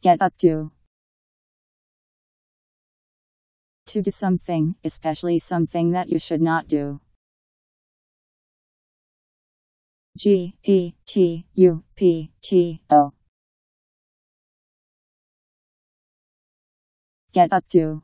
Get up to. To do something, especially something that you should not do. G E T U P T O. Get up to.